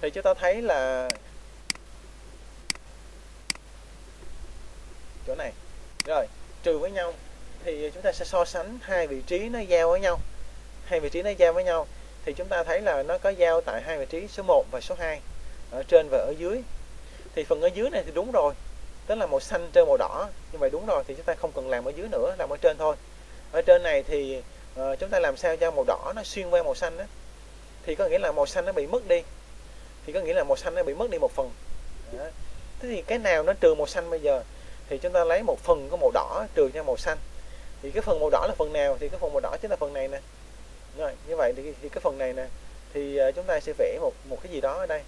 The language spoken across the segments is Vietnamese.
thì chúng ta thấy là chỗ này. Rồi trừ với nhau thì chúng ta sẽ so sánh hai vị trí nó giao với nhau. Hai vị trí nó giao với nhau thì chúng ta thấy là nó có giao tại hai vị trí số 1 và số 2 ở trên và ở dưới. Thì phần ở dưới này thì đúng rồi tức là màu xanh trên màu đỏ. Như vậy đúng rồi thì chúng ta không cần làm ở dưới nữa làm ở trên thôi. Ở trên này thì uh, chúng ta làm sao cho màu đỏ nó xuyên qua màu xanh đó thì có nghĩa là màu xanh nó bị mất đi. Thì có nghĩa là màu xanh nó bị mất đi một phần. Đó. thế thì cái nào nó trừ màu xanh bây giờ? Thì chúng ta lấy một phần của màu đỏ trừ cho màu xanh. Thì cái phần màu đỏ là phần nào? Thì cái phần màu đỏ chính là phần này nè. Rồi như vậy thì, thì cái phần này nè. Thì ờ, chúng ta sẽ vẽ một một cái gì đó ở đây.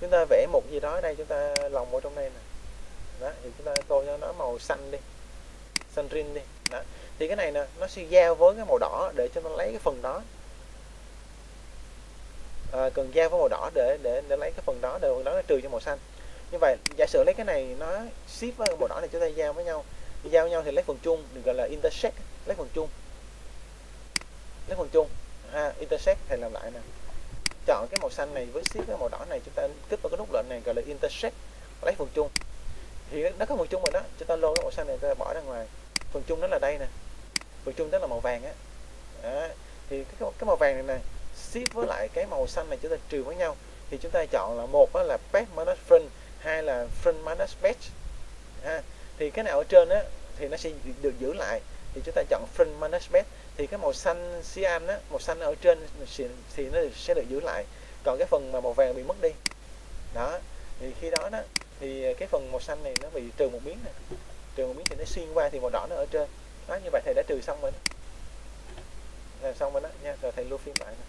Chúng ta vẽ một gì đó ở đây chúng ta lòng vào trong đây nè. Đó thì chúng ta tô cho nó màu xanh đi. Xanh rin đi đó. Thì cái này nè nó sẽ giao với cái màu đỏ để cho nó lấy cái phần đó. À, cần giao với màu đỏ để để để lấy cái phần đó để phần đó nó trừ cho màu xanh. Như vậy giả sử lấy cái này nó ship với màu đỏ này chúng ta giao với nhau. Giao với nhau thì lấy phần chung được gọi là intersect lấy phần chung. Lấy phần chung. Ha intersect thì làm lại nè. Chọn cái màu xanh này với ship với màu đỏ này chúng ta kích vào cái nút lệnh này gọi là intersect lấy phần chung. Thì nó có phần chung rồi đó chúng ta lô cái màu xanh này ta bỏ ra ngoài phần chung đó là đây nè. Phần chung đó là màu vàng á. Đó. thì cái, cái màu vàng này nè ship với lại cái màu xanh này chúng ta trừ với nhau. Thì chúng ta chọn là một là back minus front hai là front minus back ha thì cái nào ở trên á thì nó sẽ được giữ lại. Thì chúng ta chọn front minus back thì cái màu xanh cyan á màu xanh ở trên thì nó sẽ được giữ lại. Còn cái phần mà màu vàng bị mất đi. Đó thì khi đó đó thì cái phần màu xanh này nó bị trừ một miếng này trừ một miếng thì nó xuyên qua thì màu đỏ nó ở trên đó, như vậy thầy đã trừ xong rồi đó. làm xong rồi đó nha, rồi thầy lưu phim lại này.